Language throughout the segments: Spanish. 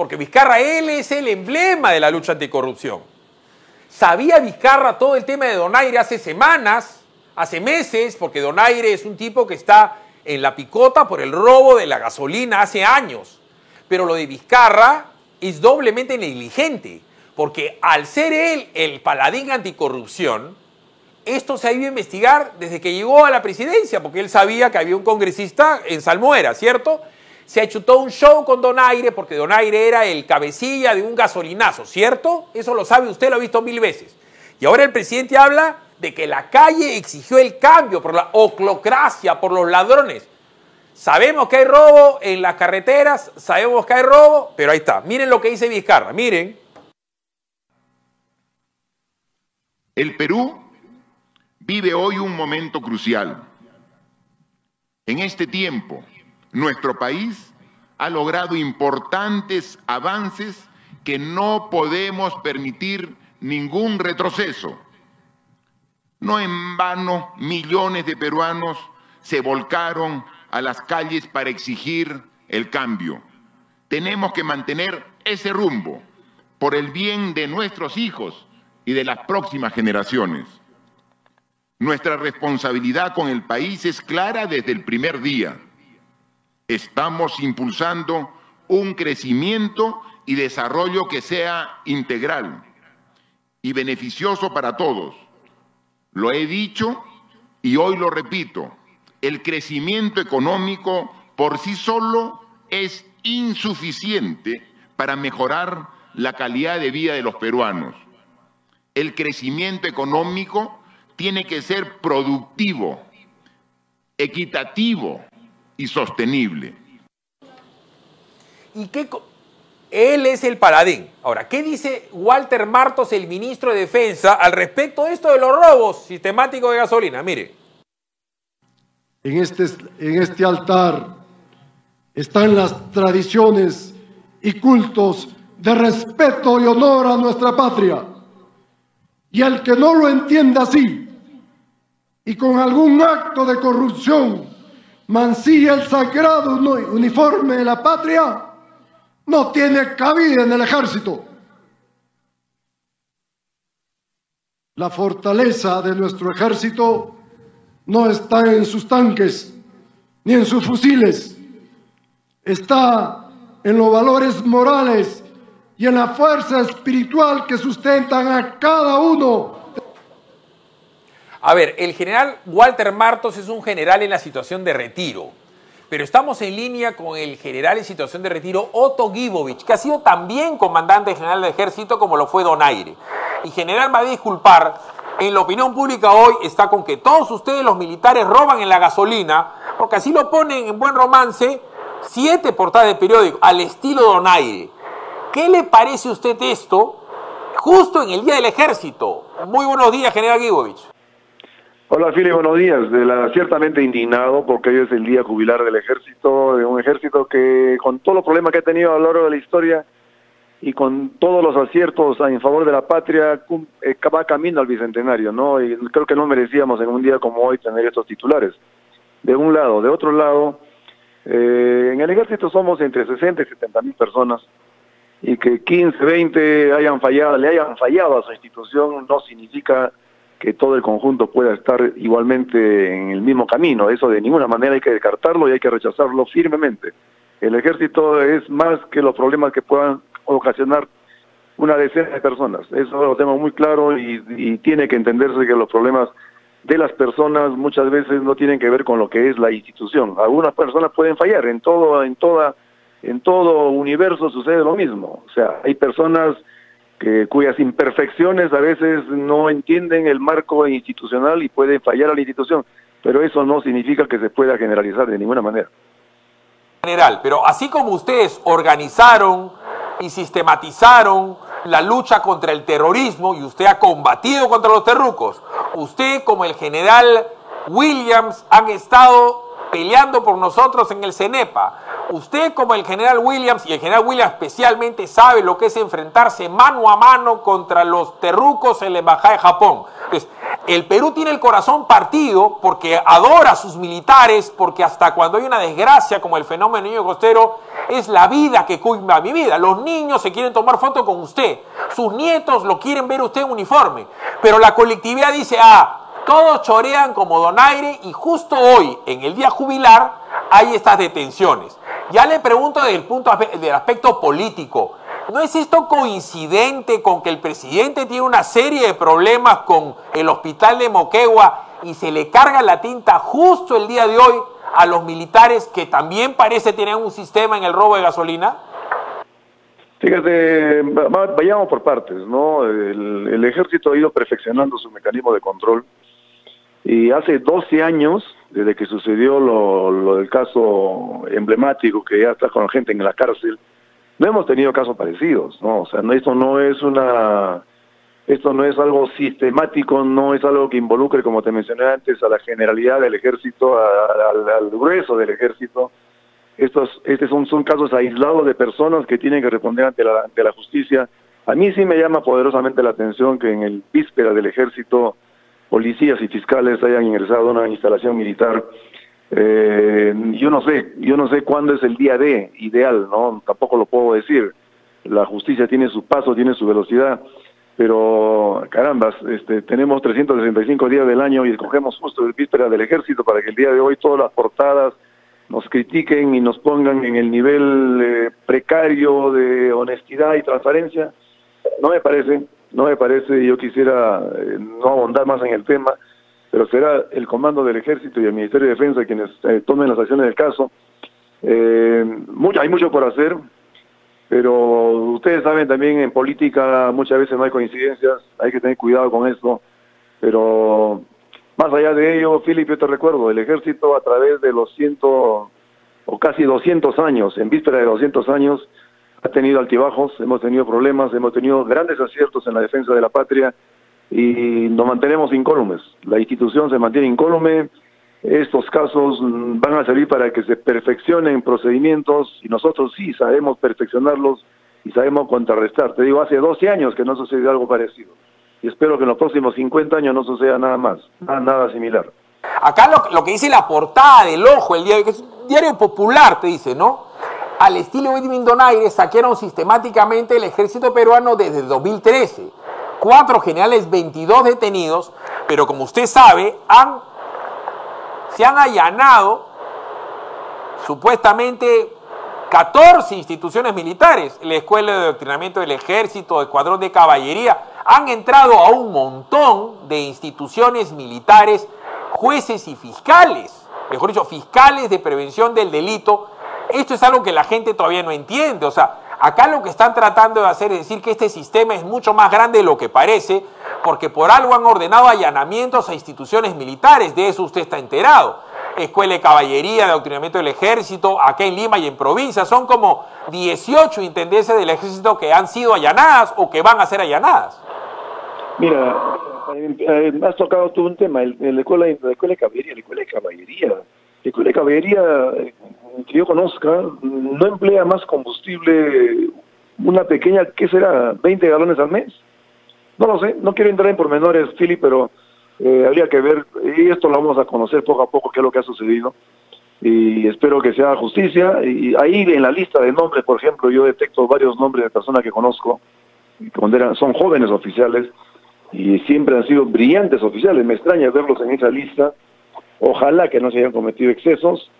porque Vizcarra, él es el emblema de la lucha anticorrupción. Sabía Vizcarra todo el tema de Donaire hace semanas, hace meses, porque Donaire es un tipo que está en la picota por el robo de la gasolina hace años. Pero lo de Vizcarra es doblemente negligente, porque al ser él el paladín anticorrupción, esto se ha ido a investigar desde que llegó a la presidencia, porque él sabía que había un congresista en Salmuera, ¿cierto? Se todo un show con Donaire, porque Donaire era el cabecilla de un gasolinazo, ¿cierto? Eso lo sabe usted, lo ha visto mil veces. Y ahora el presidente habla de que la calle exigió el cambio por la oclocracia, por los ladrones. Sabemos que hay robo en las carreteras, sabemos que hay robo, pero ahí está. Miren lo que dice Vizcarra, miren. El Perú vive hoy un momento crucial. En este tiempo, nuestro país ha logrado importantes avances que no podemos permitir ningún retroceso. No en vano millones de peruanos se volcaron a las calles para exigir el cambio. Tenemos que mantener ese rumbo por el bien de nuestros hijos y de las próximas generaciones. Nuestra responsabilidad con el país es clara desde el primer día. Estamos impulsando un crecimiento y desarrollo que sea integral y beneficioso para todos lo he dicho y hoy lo repito, el crecimiento económico por sí solo es insuficiente para mejorar la calidad de vida de los peruanos. El crecimiento económico tiene que ser productivo, equitativo y sostenible. ¿Y qué, él es el paladín. Ahora, ¿qué dice Walter Martos, el ministro de Defensa, al respecto de esto de los robos sistemáticos de gasolina? Mire. En este, en este altar están las tradiciones y cultos de respeto y honor a nuestra patria. Y el que no lo entienda así y con algún acto de corrupción mancilla el sagrado uniforme de la patria, no tiene cabida en el ejército. La fortaleza de nuestro ejército no está en sus tanques ni en sus fusiles, está en los valores morales y en la fuerza espiritual que sustentan a cada uno. A ver, el general Walter Martos es un general en la situación de retiro pero estamos en línea con el general en situación de retiro Otto Gibovich, que ha sido también comandante general del ejército como lo fue Donaire. Y general, me va a disculpar, en la opinión pública hoy está con que todos ustedes los militares roban en la gasolina, porque así lo ponen en buen romance siete portadas de periódico al estilo Donaire. ¿Qué le parece a usted esto justo en el Día del Ejército? Muy buenos días, general Gibovich. Hola, Fili, buenos días. De la, ciertamente indignado porque hoy es el día jubilar del ejército, de un ejército que con todos los problemas que ha tenido a lo largo de la historia y con todos los aciertos en favor de la patria, eh, va camino al bicentenario, ¿no? Y creo que no merecíamos en un día como hoy tener estos titulares. De un lado. De otro lado, eh, en el ejército somos entre 60 y 70 mil personas y que 15, 20 hayan fallado, le hayan fallado a su institución no significa que todo el conjunto pueda estar igualmente en el mismo camino. Eso de ninguna manera hay que descartarlo y hay que rechazarlo firmemente. El ejército es más que los problemas que puedan ocasionar una decena de personas. Eso lo tengo muy claro y, tiene que entenderse que los problemas de las personas muchas veces no tienen que ver con lo que es la institución. Algunas personas pueden fallar, en todo, en toda, en todo universo sucede lo mismo. O sea, hay personas que, cuyas imperfecciones a veces no entienden el marco institucional y pueden fallar a la institución, pero eso no significa que se pueda generalizar de ninguna manera. General, pero así como ustedes organizaron y sistematizaron la lucha contra el terrorismo y usted ha combatido contra los terrucos, usted como el general Williams han estado peleando por nosotros en el CENEPA. Usted como el general Williams, y el general Williams especialmente sabe lo que es enfrentarse mano a mano contra los terrucos en la Embajada de Japón. Pues, El Perú tiene el corazón partido porque adora a sus militares, porque hasta cuando hay una desgracia como el fenómeno niño costero, es la vida que cuida mi vida. Los niños se quieren tomar foto con usted, sus nietos lo quieren ver usted en uniforme, pero la colectividad dice, ah, todos chorean como donaire y justo hoy, en el día jubilar, hay estas detenciones. Ya le pregunto desde el punto del aspecto político. ¿No es esto coincidente con que el presidente tiene una serie de problemas con el hospital de Moquegua y se le carga la tinta justo el día de hoy a los militares que también parece tener un sistema en el robo de gasolina? Fíjate, vayamos por partes, ¿no? El, ejército ha ido perfeccionando su mecanismo de control y hace 12 años, desde que sucedió lo, lo del caso emblemático que ya está con la gente en la cárcel, no hemos tenido casos parecidos, ¿no? O sea, esto no es una, esto no es algo sistemático, no es algo que involucre, como te mencioné antes, a la generalidad del ejército, al, grueso del ejército. Estos, estos son, son casos aislados de personas que tienen que responder ante la, ante la justicia. A mí sí me llama poderosamente la atención que en el víspera del ejército, policías y fiscales hayan ingresado a una instalación militar eh, yo no sé, yo no sé cuándo es el día de ideal, ¿no? Tampoco lo puedo decir. La justicia tiene su paso, tiene su velocidad, pero carambas, este, tenemos 365 días del año y escogemos justo el víspera del ejército para que el día de hoy todas las portadas nos critiquen y nos pongan en el nivel eh, precario de honestidad y transparencia. No me parece, no me parece, yo quisiera eh, no ahondar más en el tema pero será el comando del ejército y el Ministerio de Defensa quienes eh, tomen las acciones del caso. Eh, hay mucho por hacer, pero ustedes saben también en política muchas veces no hay coincidencias, hay que tener cuidado con esto, pero más allá de ello, Filipe, te recuerdo, el ejército a través de los ciento o casi 200 años, en víspera de 200 años, ha tenido altibajos, hemos tenido problemas, hemos tenido grandes aciertos en la defensa de la patria, y nos mantenemos incólumes. La institución se mantiene incólume. Estos casos van a servir para que se perfeccionen procedimientos y nosotros sí sabemos perfeccionarlos y sabemos contrarrestar. Te digo, hace 12 años que no sucedió algo parecido y espero que en los próximos 50 años no suceda nada más, nada, similar. Acá lo, que dice la portada del Ojo, el diario, que es un diario popular, te dice, ¿no? Al estilo Edwin Donaire saquearon sistemáticamente el ejército peruano desde el 2013 cuatro generales, 22 detenidos, pero como usted sabe, se han allanado supuestamente 14 instituciones militares, la Escuela de Adoctrinamiento del Ejército, Escuadrón de Caballería, han entrado a un montón de instituciones militares, jueces y fiscales, mejor dicho, fiscales de prevención del delito. Esto es algo que la gente todavía no entiende, o sea, Acá lo que están tratando de hacer es decir que este sistema es mucho más grande de lo que parece, porque por algo han ordenado allanamientos a instituciones militares, de eso usted está enterado. Escuela de Caballería, de Adoctrinamiento del Ejército, acá en Lima y en provincia, son como 18 intendencias del Ejército que han sido allanadas o que van a ser allanadas. Mira, eh, has tocado tú un tema, la escuela, la escuela de caballería, la escuela de caballería. La escuela de caballería que yo conozca, no emplea más combustible, una pequeña, ¿qué será? ¿20 galones al mes? No lo sé, no quiero entrar en pormenores, Philip, pero eh, habría que ver, y esto lo vamos a conocer poco a poco, qué es lo que ha sucedido, y espero que sea justicia, y ahí en la lista de nombres, por ejemplo, yo detecto varios nombres de personas que conozco, cuando eran, son jóvenes oficiales, y siempre han sido brillantes oficiales, me extraña verlos en esa lista, ojalá que no se hayan cometido excesos,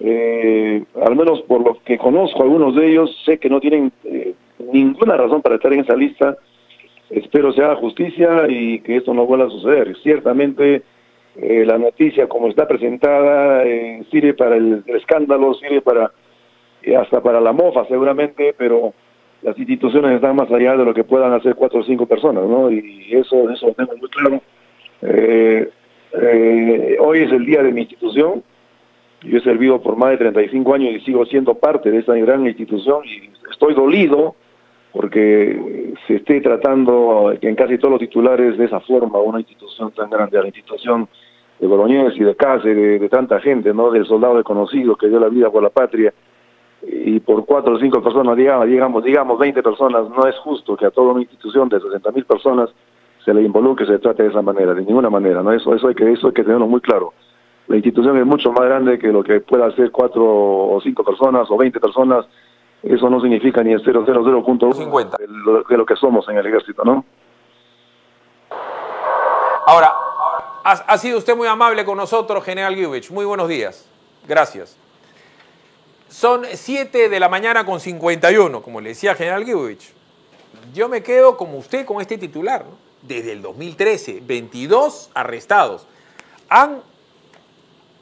eh, al menos por lo que conozco algunos de ellos, sé que no tienen eh, ninguna razón para estar en esa lista. Espero se haga justicia y que esto no vuelva a suceder. Ciertamente eh, la noticia como está presentada sirve para el, escándalo, sirve para hasta para la mofa seguramente, pero las instituciones están más allá de lo que puedan hacer cuatro o cinco personas, ¿no? Y eso, eso lo tengo muy claro. hoy es el día de mi institución, yo he servido por más de 35 años y sigo siendo parte de esta gran institución y estoy dolido porque se esté tratando en casi todos los titulares de esa forma una institución tan grande, la institución de Boloñés y de Cáceres, de, tanta gente, ¿no? Del soldado desconocido que dio la vida por la patria y por cuatro o cinco personas, digamos, digamos, digamos 20 personas, no es justo que a toda una institución de 60 mil personas se le involucre, se trate de esa manera, de ninguna manera, ¿no? Eso, eso hay que, eso hay que tenerlo muy claro. La institución es mucho más grande que lo que pueda hacer cuatro o cinco personas o veinte personas. Eso no significa ni el 000.1 de lo, de lo que somos en el ejército, ¿no? Ahora, ha, sido usted muy amable con nosotros, General Giovich. Muy buenos días. Gracias. Son 7 de la mañana con 51, como le decía General Giovich. Yo me quedo como usted con este titular. ¿no? Desde el 2013, 22 arrestados. Han,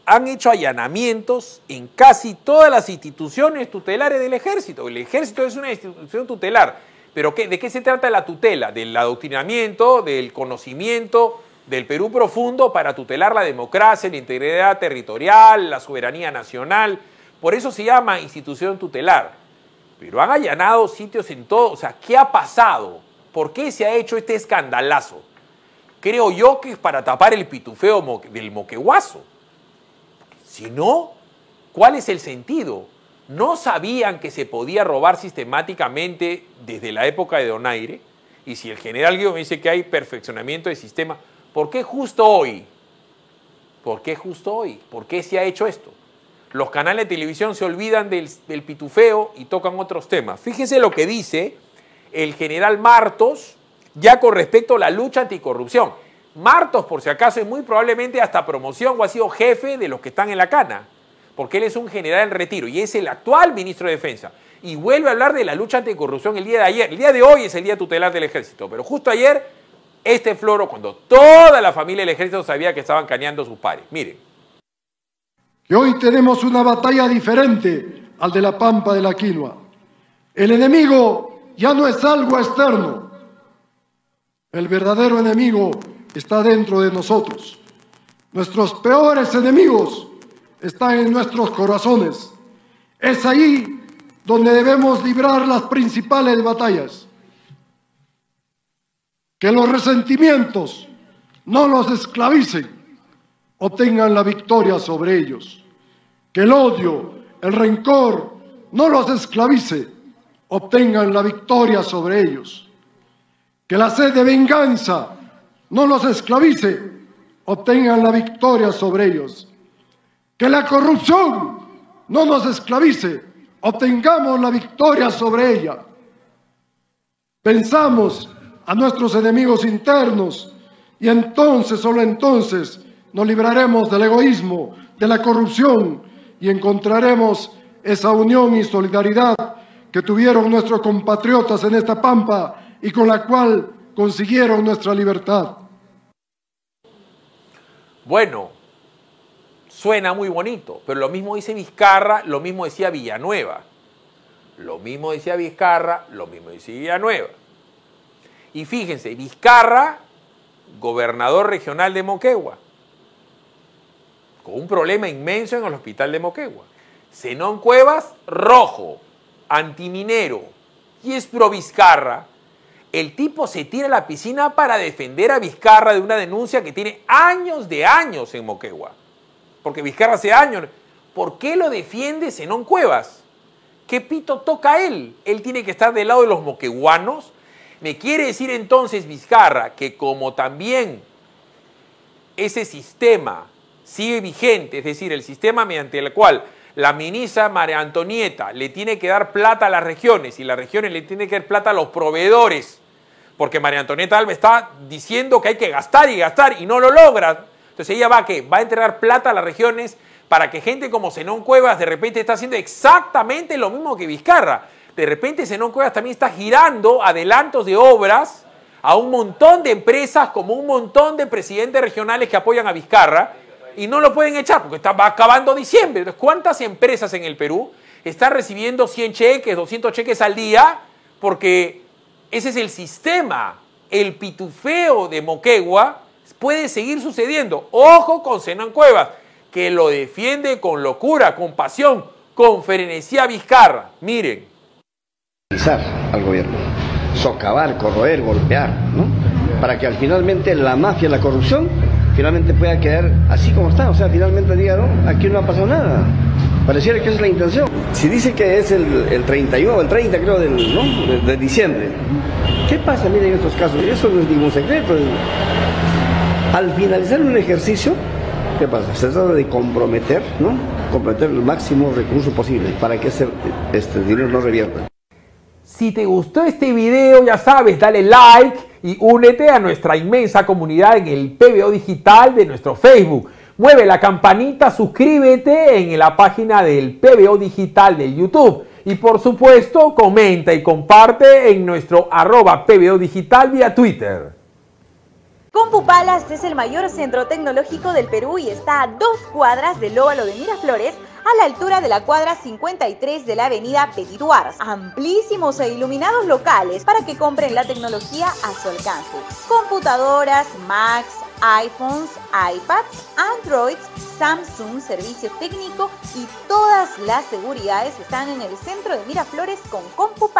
han hecho allanamientos en casi todas las instituciones tutelares del ejército. El ejército es una institución tutelar. Pero ¿qué, ¿de qué se trata la tutela? Del adoctrinamiento, del conocimiento del Perú profundo para tutelar la democracia, la integridad territorial, la soberanía nacional. Por eso se llama institución tutelar. Pero han allanado sitios en todo. O sea, ¿qué ha pasado? ¿Por qué se ha hecho este escandalazo? Creo yo que es para tapar el pitufeo del moqueguazo. Si no, ¿cuál es el sentido? ¿No sabían que se podía robar sistemáticamente desde la época de Donaire? Y si el general Guido me dice que hay perfeccionamiento de sistema, ¿por qué justo hoy? ¿Por qué justo hoy? ¿Por qué se ha hecho esto? Los canales de televisión se olvidan del, del pitufeo y tocan otros temas. Fíjese lo que dice el general Martos ya con respecto a la lucha anticorrupción. Martos, por si acaso, es muy probablemente hasta promoción o ha sido jefe de los que están en la cana, porque él es un general en retiro y es el actual ministro de Defensa. Y vuelve a hablar de la lucha anticorrupción el día de ayer. El día de hoy es el día tutelar del ejército, pero justo ayer, este floro, cuando toda la familia del ejército sabía que estaban cañando a sus pares. Miren. Hoy tenemos una batalla diferente al de la pampa de la quinoa. El enemigo ya no es algo externo. El verdadero enemigo está dentro de nosotros. Nuestros peores enemigos están en nuestros corazones. Es ahí donde debemos librar las principales batallas. Que los resentimientos no los esclavicen, obtengan la victoria sobre ellos. Que el odio, el rencor no los esclavice, obtengan la victoria sobre ellos. Que la sed de venganza no los esclavice, obtengan la victoria sobre ellos. Que la corrupción no nos esclavice, obtengamos la victoria sobre ella. Pensamos a nuestros enemigos internos y entonces, solo entonces, nos libraremos del egoísmo, de la corrupción y encontraremos esa unión y solidaridad que tuvieron nuestros compatriotas en esta pampa y con la cual consiguieron nuestra libertad. Bueno, suena muy bonito, pero lo mismo dice Vizcarra, lo mismo decía Villanueva. Lo mismo decía Vizcarra, lo mismo decía Villanueva. Y fíjense, Vizcarra, gobernador regional de Moquegua, con un problema inmenso en el hospital de Moquegua. Zenón Cuevas, rojo, antiminero, y es pro Vizcarra, el tipo se tira a la piscina para defender a Vizcarra de una denuncia que tiene años de años en Moquegua. Porque Vizcarra hace años. ¿Por qué lo defiende Zenón Cuevas? ¿Qué pito toca él? Él tiene que estar del lado de los moqueguanos. Me quiere decir entonces Vizcarra que como también ese sistema sigue vigente, es decir, el sistema mediante el cual la ministra María Antonieta le tiene que dar plata a las regiones y las regiones le tienen que dar plata a los proveedores, porque María Antonieta Alba está diciendo que hay que gastar y gastar y no lo logra. Entonces ella va a qué? Va a entregar plata a las regiones para que gente como Zenón Cuevas de repente está haciendo exactamente lo mismo que Vizcarra. De repente Zenón Cuevas también está girando adelantos de obras a un montón de empresas como un montón de presidentes regionales que apoyan a Vizcarra y no lo pueden echar porque está, va acabando diciembre. Entonces, ¿cuántas empresas en el Perú están recibiendo 100 cheques, 200 cheques al día? Porque ese es el sistema. El pitufeo de Moquegua puede seguir sucediendo. Ojo con Zenón Cuevas, que lo defiende con locura, con pasión, con frenesía Vizcarra. Miren. al gobierno, socavar, corroer, golpear, ¿no? Para que al finalmente la mafia, la corrupción finalmente pueda quedar así como está. O sea, finalmente diga, no, aquí no ha pasado nada. Pareciera que esa es la intención. Si dice que es el, el 31 o el 30, creo, del, de, diciembre, ¿qué pasa, miren, en estos casos? Eso no es ningún secreto. Al finalizar un ejercicio, ¿qué pasa? Se trata de comprometer, ¿no? Comprometer el máximo recurso posible para que ese este, dinero no revierta. Si te gustó este video, ya sabes, dale like y únete a nuestra inmensa comunidad en el PBO Digital de nuestro Facebook. Mueve la campanita, suscríbete en la página del PBO Digital de YouTube. Y por supuesto, comenta y comparte en nuestro arroba PBO Digital vía Twitter. CompuPalas es el mayor centro tecnológico del Perú y está a dos cuadras del óvalo de Miraflores, a la altura de la cuadra 53 de la avenida Petit Duars. Amplísimos e iluminados locales para que compren la tecnología a su alcance. Computadoras, Macs, iPhones, iPads, Androids, Samsung, servicio técnico y todas las seguridades están en el centro de Miraflores con CompuPalas.